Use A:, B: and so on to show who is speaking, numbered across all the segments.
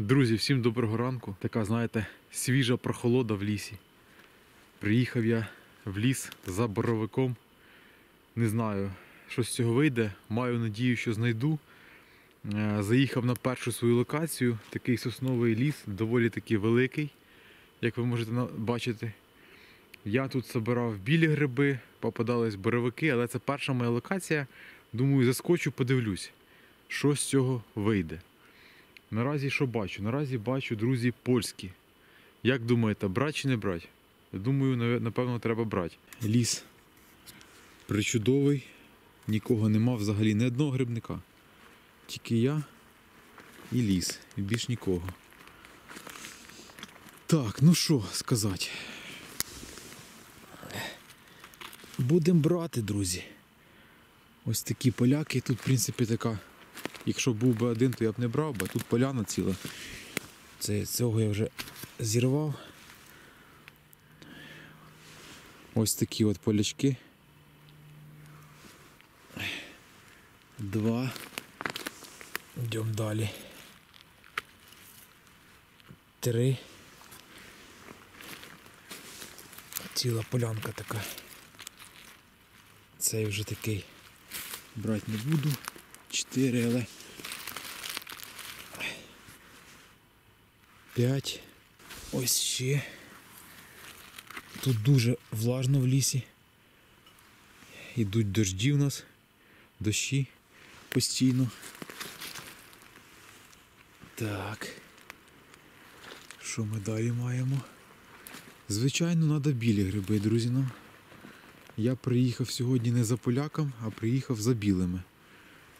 A: Друзі, всім доброго ранку. Така, знаєте, свіжа прохолода в лісі. Приїхав я в ліс за боровиком. Не знаю, що з цього вийде. Маю надію, що знайду. Е, Заїхав на першу свою локацію. Такий сосновий ліс, доволі таки великий, як ви можете бачити. Я тут збирав білі гриби, попадались боровики, але це перша моя локація. Думаю, заскочу, подивлюсь, що з цього вийде. Наразі що бачу? Наразі бачу, друзі, польські. Як думаєте, брати чи не брати? Думаю, напевно, треба брати. Ліс причудовий, нікого нема взагалі, ні одного грибника. Тільки я і ліс, і більш нікого. Так, ну що сказати. Будемо брати, друзі. Ось такі поляки. Тут, в принципі, така. Якщо був би один, то я б не брав, бо тут поляна ціла. Це, цього я вже зірвав. Ось такі от полячки. Два. Йдемо далі. Три. Ціла полянка така. Цей вже такий брати не буду. Чотири, але. П'ять. Ось ще. Тут дуже влажно в лісі. Ідуть дожді у нас. Дощі постійно. Так. Що ми далі маємо? Звичайно, треба білі гриби, друзі. Нам. Я приїхав сьогодні не за поляком, а приїхав за білими.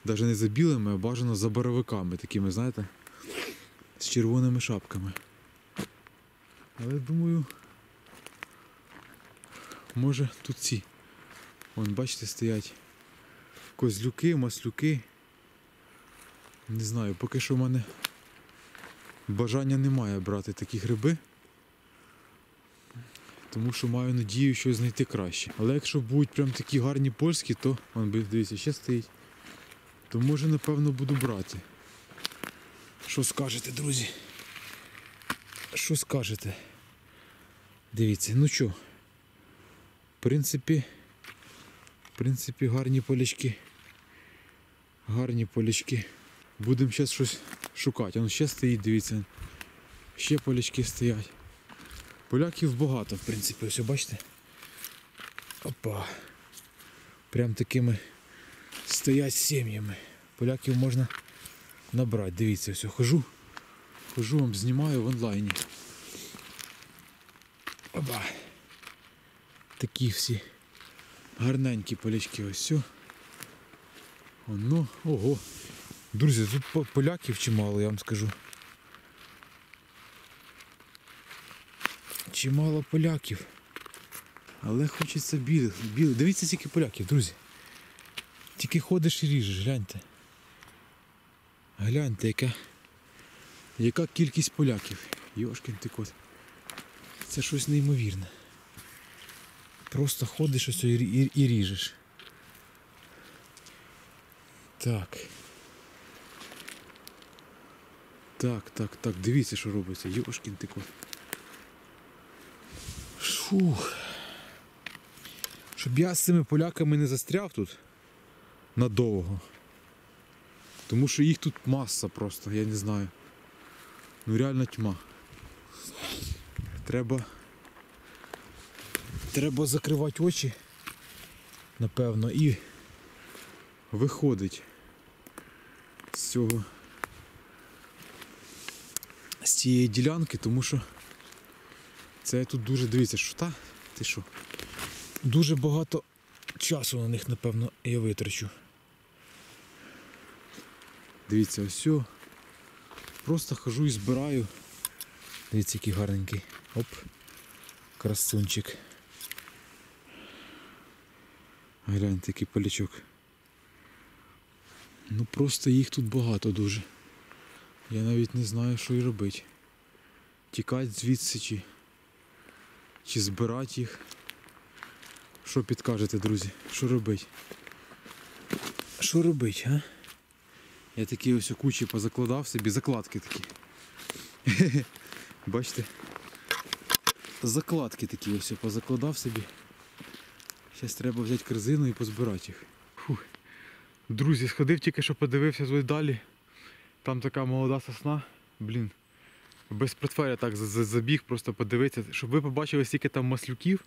A: Навіть не за білими, а бажано за боровиками, такими, знаєте, з червоними шапками. Але думаю, може тут ці. Вон, бачите, стоять козлюки, маслюки. Не знаю, поки що в мене бажання немає брати такі гриби. Тому що маю надію щось знайти краще. Але якщо будуть прям такі гарні польські, то вон, дивіться, ще стоїть. То може напевно буду брати. Що скажете, друзі? Що скажете? Дивіться, ну що, в принципі, в принципі, гарні полячки. Гарні полячки. Будемо зараз щось шукати. Воно ще стоїть, дивіться. Ще полячки стоять. Поляків багато, в принципі, ось бачите. Опа. Прям такими стоять сім'ями. Поляків можна набрати. Дивіться, все, хожу. Хожу вам знімаю в онлайні. Опа. Такі всі гарненькі полячки. Ось все. Воно, ого. Друзі, тут поляків чимало, я вам скажу. Чимало поляків. Але хочеться білих. білих. Дивіться, скільки поляків, друзі. Тільки ходиш і ріжеш, гляньте. Гляньте, яка, яка кількість поляків. Йошкін ти кот. Це щось неймовірне. Просто ходиш ось і, і, і ріжеш. Так. Так, так, так, дивіться, що робиться. Йошкін ти кот. Фух. Щоб я з цими поляками не застряв тут надовго. Тому що їх тут маса просто, я не знаю. Ну реально тьма. Треба. Треба закривати очі, напевно, і виходить з цього з цієї ділянки, тому що це тут дуже дивіться, що та? Ти що? Дуже багато часу на них, напевно, я витрачу. Дивіться, ось. сьо. Просто хожу і збираю. Дивіться, який гарненький. Оп. Красунчик. Гляньте, який полячок. Ну просто їх тут багато дуже. Я навіть не знаю, що і робити. Тікати звідси чи, чи збирати їх. Що підкажете, друзі? Що робити? Що робити, а? Я такі ось кучі позакладав собі, закладки такі. Бачите? Закладки такі ось позакладав собі. Зараз треба взяти корзину і позбирати їх. Фух. Друзі, сходив тільки що подивився ось далі. Там така молода сосна. Блін. Без портфеля так за- за- забіг, просто подивитися. Щоб ви побачили, скільки там маслюків.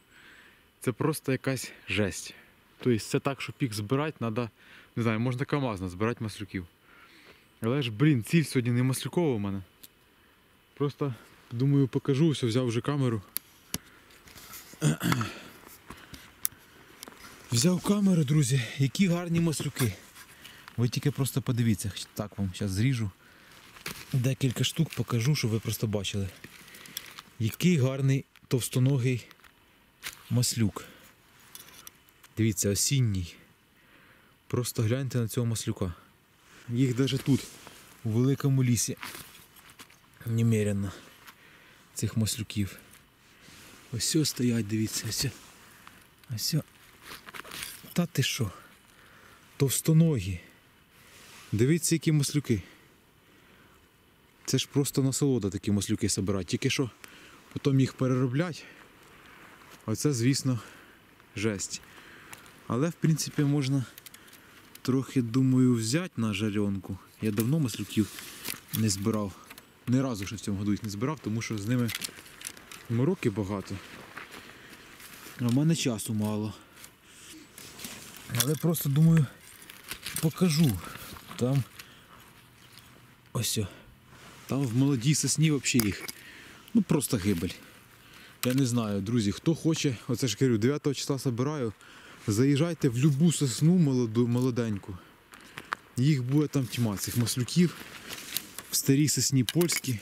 A: Це просто якась жесть. Тобто це так, що пік збирати, треба, не знаю, можна КАМАЗ збирати маслюків. Але ж, блін, ціль сьогодні не маслюкова у мене. Просто думаю, покажу, все, взяв вже камеру. Взяв камеру, друзі, які гарні маслюки. Ви тільки просто подивіться, так вам зараз зріжу. Декілька штук покажу, щоб ви просто бачили. Який гарний товстоногий маслюк. Дивіться, осінній. Просто гляньте на цього маслюка. Їх навіть тут, у великому лісі, немерено цих маслюків. Ось ось стоять, дивіться, ось. Ось. Та ти що? Товстоногі. Дивіться, які маслюки. Це ж просто насолода такі маслюки собирати. Тільки що потім їх перероблять. Оце, звісно, жесть. Але, в принципі, можна трохи, думаю, взяти на жаренку. Я давно маслюків не збирав. Ні разу ще в цьому году їх не збирав, тому що з ними мороки багато. А в мене часу мало. Але просто думаю, покажу. Там ось. о. Там в молодій сосні взагалі їх. Ну просто гибель. Я не знаю, друзі, хто хоче, оце ж кажу, 9 числа збираю. Заїжджайте в любу сосну молоду, молоденьку. Їх буде там тьма, цих маслюків. В старій сосні польські.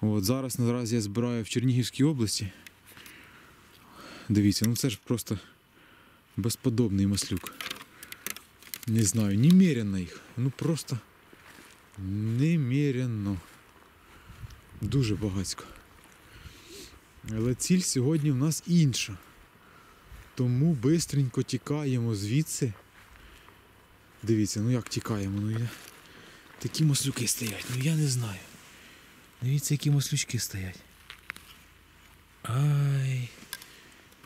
A: От, зараз наразі я збираю в Чернігівській області. Дивіться, ну це ж просто безподобний маслюк. Не знаю, немерено їх. Ну просто немерено. Дуже багацько. Але ціль сьогодні в нас інша. Тому бистренько тікаємо звідси. Дивіться, ну як тікаємо, ну я. Такі маслюки стоять, ну я не знаю. Дивіться, які маслючки стоять. Ай,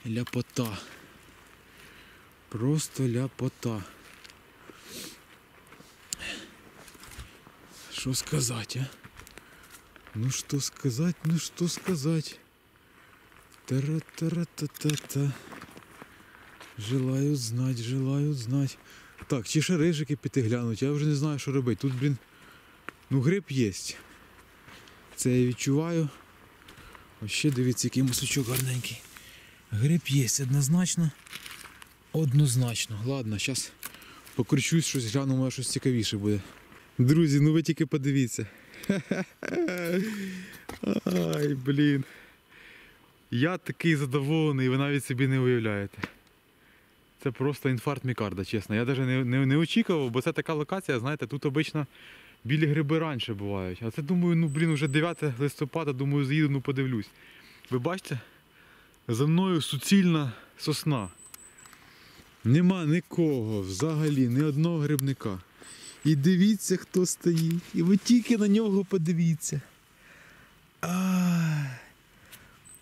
A: ляпота. Просто ляпота. Що сказати, а? Ну що сказати, ну що сказати. Тара-тара-та-та-та. Желаю знать, желаю знать. Так, чи ще рижики піти глянуть, я вже не знаю, що робити. Тут, блін, ну гриб є. Це я відчуваю. Ось ще дивіться, який маслючок гарненький. Гриб є однозначно. Однозначно. Ладно, зараз покручусь, щось гляну, може щось цікавіше буде. Друзі, ну ви тільки подивіться. Ай, блін. Я такий задоволений, ви навіть собі не уявляєте. Це просто інфаркт мікарда, чесно. Я навіть не, не, не очікував, бо це така локація, знаєте, тут обично білі гриби раніше бувають. А це думаю, ну блін, вже 9 листопада, думаю, заїду, ну подивлюсь. Ви бачите? За мною суцільна сосна. Нема нікого взагалі, ні одного грибника. І дивіться, хто стоїть. І ви тільки на нього подивіться. А,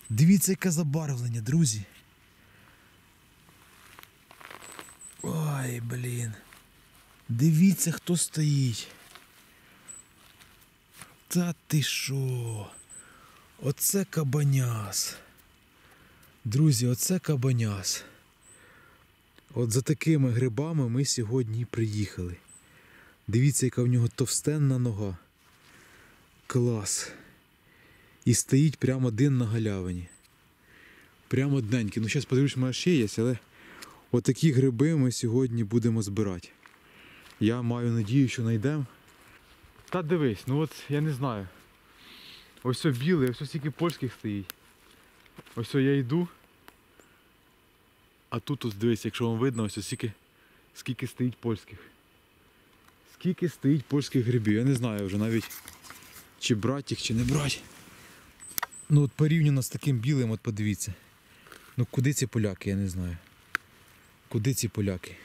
A: дивіться, яке забарвлення, друзі. Ой, блін. Дивіться, хто стоїть. Та ти що? Оце кабаняс. Друзі, оце кабаняс. От за такими грибами ми сьогодні приїхали. Дивіться, яка в нього товстенна нога. Клас. І стоїть прямо один на галявині. Прямо одненький. Ну, зараз подивлюсь, може ще є, але отакі гриби ми сьогодні будемо збирати. Я маю надію, що знайдемо. Та дивись, ну от я не знаю. Ось все біле, ось стільки польських стоїть. Ось все, я йду. А тут ось дивись, якщо вам видно, ось скільки, скільки стоїть польських. Скільки стоїть польських грибів. Я не знаю вже навіть чи брати їх, чи не брати. Ну от порівняно з таким білим, от подивіться. Ну куди ці поляки, я не знаю. Куди ці поляки?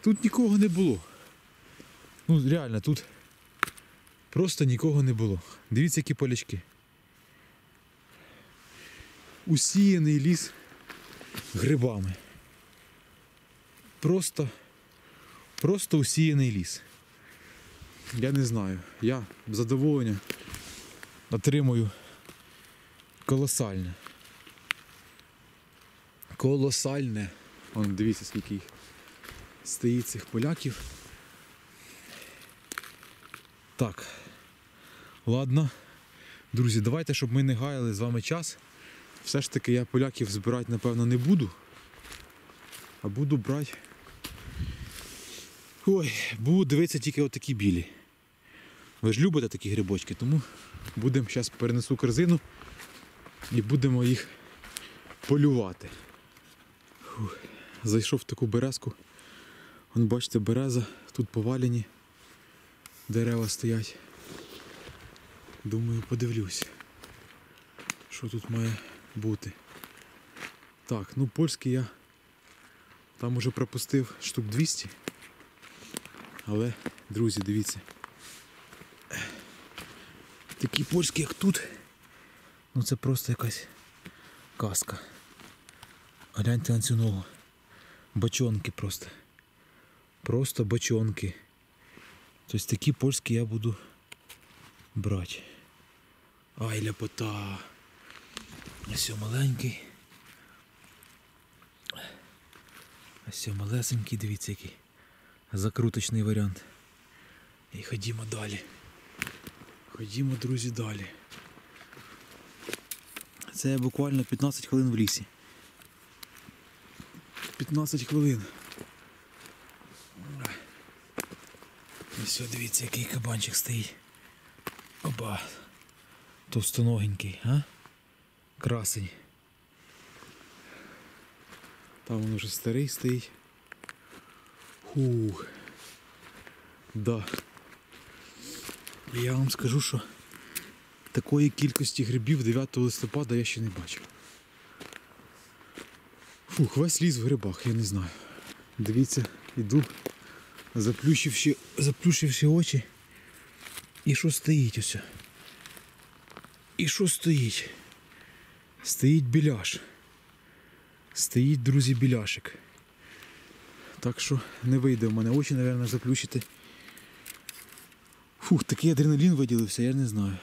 A: Тут нікого не було. Ну реально, тут Просто нікого не було. Дивіться, які полячки. Усіяний ліс грибами. Просто, просто усіяний ліс. Я не знаю. Я задоволення отримую колосальне. Колосальне. Вон, дивіться, скільки їх стоїть цих поляків. Так. Ладно. Друзі, давайте, щоб ми не гаяли з вами час. Все ж таки я поляків збирати, напевно, не буду. А буду брати. Ой, буду дивитися тільки отакі білі. Ви ж любите такі грибочки, тому будемо зараз перенесу корзину і будемо їх полювати. Фух. Зайшов в таку березку. Вон бачите, береза, тут повалені дерева стоять. Думаю, подивлюсь, що тут має бути. Так, ну польський я там уже пропустив штук 200. Але, друзі, дивіться. Такі польські, як тут. Ну це просто якась казка. Гляньте на цю ногу. Бочонки просто. Просто бочонки. Тобто такі польські я буду брати. Ай, ляпота. Ось маленький. Ось малесенький, дивіться який. Закруточний варіант. І ходімо далі. Ходімо, друзі, далі. Це буквально 15 хвилин в лісі. 15 хвилин. Ось дивіться, який кабанчик стоїть. Опа. Товстоногенький, а? Красень. Там він вже старий стоїть. Хух. Да. Я вам скажу, що такої кількості грибів 9 листопада я ще не бачив. Фух, весь ліс в грибах, я не знаю. Дивіться, іду, заплющивши, заплющивши очі. І що стоїть ось? І що стоїть? Стоїть біляш. Стоїть, друзі, біляшик. Так що не вийде в мене очі, мабуть, заплющити. Фух, такий адреналін виділився, я не знаю.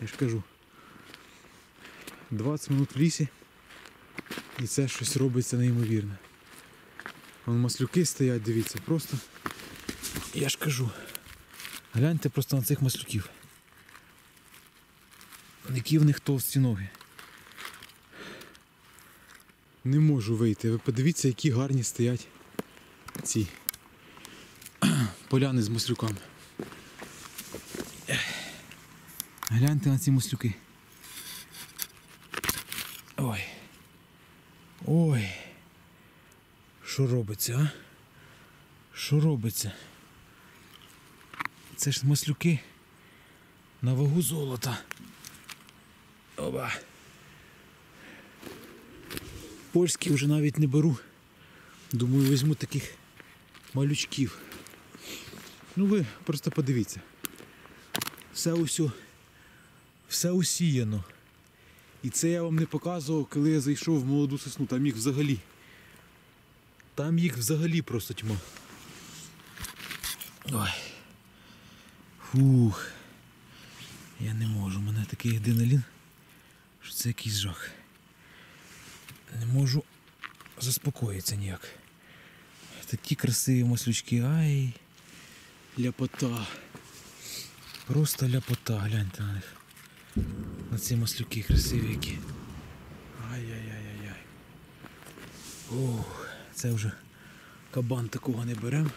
A: Я ж кажу. 20 минут в лісі. І це щось робиться неймовірне. Вон маслюки стоять, дивіться, просто. Я ж кажу. Гляньте просто на цих маслюків. Які в них товсті ноги. Не можу вийти. Ви подивіться, які гарні стоять ці поляни з маслюками. Гляньте на ці маслюки. Ой. Ой. Що робиться, а? Що робиться? Це ж маслюки на вагу золота. Оба. Польські вже навіть не беру. Думаю, візьму таких малючків. Ну ви просто подивіться. Все усьо, все усіяно. І це я вам не показував, коли я зайшов в молоду сосну. Там їх взагалі. Там їх взагалі просто тьма. Ой. Фух. Я не можу, у мене такий адреналін, що це якийсь жах. Не можу заспокоїтися ніяк. Такі красиві маслючки, ай. Ляпота. Просто ляпота, гляньте на них. На ці маслюки красиві які. Ай-яй-яй-яй-яй. Це вже кабан такого не берем.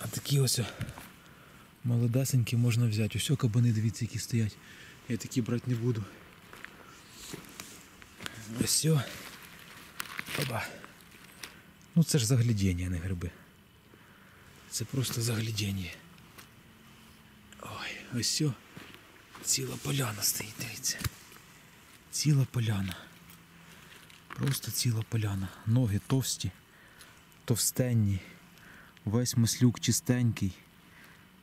A: А такі ось молодесенькі можна взяти. Ось кабани, дивіться, які стоять. Я такі брати не буду. Ось. Оба. Ну це ж заглядіння, не гриби. Це просто заглядіння. Ой, ось. Ціла поляна стоїть, дивіться. Ціла поляна. Просто ціла поляна. Ноги товсті, товстенні. Весь маслюк чистенький,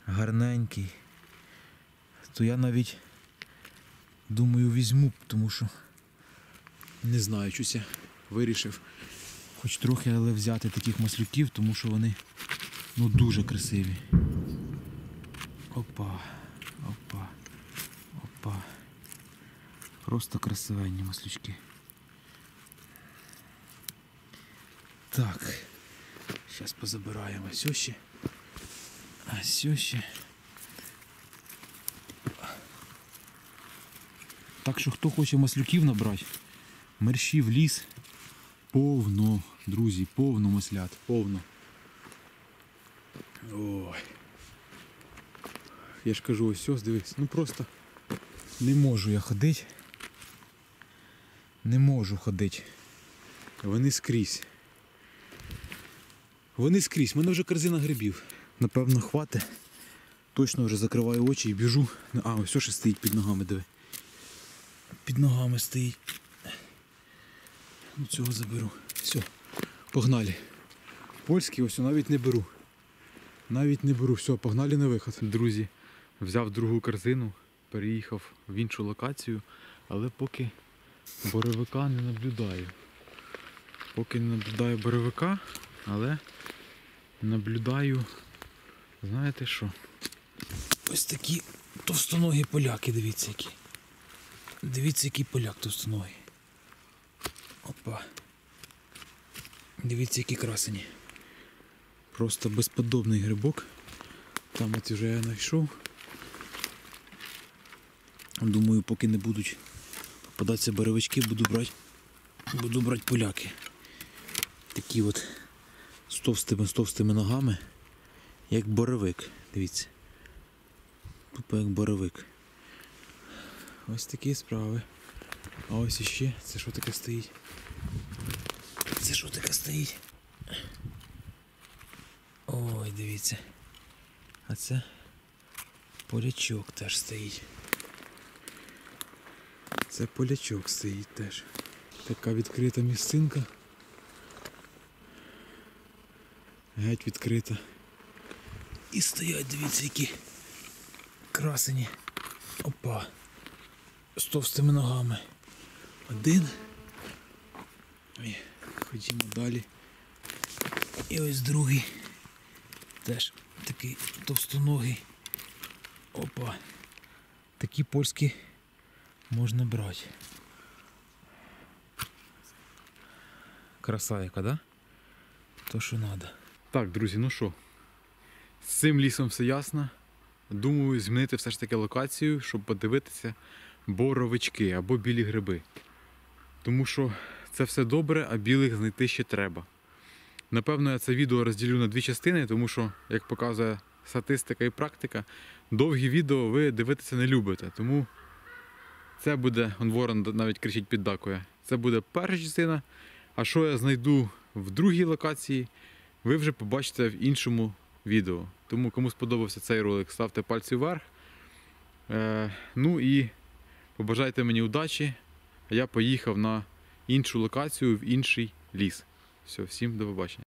A: гарненький.
B: то я навіть думаю візьму, тому що не знаю, щось я вирішив хоч трохи, але взяти таких маслюків, тому що вони ну дуже красиві. Опа, опа. Просто красивенні маслючки. Так. Зараз позабираємо ще. А ще. Так що хто хоче маслюків набрати, мерщі в ліс. Повно, друзі, повно маслят, повно. Ой. Я ж кажу, ось ось дивись, ну просто не можу я ходити. Не можу ходити. Вони скрізь. Вони скрізь, У мене вже корзина грибів. Напевно, хватить. Точно вже закриваю очі і біжу. А, ось що ще стоїть під ногами, диви. Під ногами стоїть. Ну цього заберу. Все, погнали. Польський ось навіть не беру. Навіть не беру. Все, погнали на виход.
A: Друзі, взяв другу корзину, переїхав в іншу локацію, але поки боровика не наблюдаю. Поки не наблюдаю боровика, але наблюдаю, знаєте що?
B: Ось такі товстоногі поляки, дивіться які. Дивіться, який поляк товстоногий. Опа. Дивіться, які красені. Просто безподобний грибок. Там от вже я знайшов. Думаю, поки не будуть попадатися боровички, буду брати, буду брати поляки. Такі от з товстими, з товстими ногами, як боровик. Дивіться. Тупо як боровик. Ось такі справи. А ось іще. Це що таке стоїть? Це що таке стоїть? Ой, дивіться. А це полячок теж стоїть. Це полячок стоїть теж. Така відкрита місцинка. Геть відкрита. І стоять, дивіться, які красені. Опа. З товстими ногами. Один. І ходімо далі. І ось другий. Теж такий товстоногий. Опа. Такі польські можна брати. Краса яка, да? То що треба.
A: Так, друзі, ну що, з цим лісом все ясно. Думаю, змінити все ж таки локацію, щоб подивитися боровички або білі гриби. Тому що це все добре, а білих знайти ще треба. Напевно, я це відео розділю на дві частини, тому що, як показує статистика і практика, довгі відео ви дивитися не любите. Тому це буде, он ворон навіть кричить піддакує. Це буде перша частина. А що я знайду в другій локації, ви вже побачите в іншому відео. Тому кому сподобався цей ролик, ставте пальці вверх. Е, ну і побажайте мені удачі. А я поїхав на іншу локацію в інший ліс. Все, всім до побачення.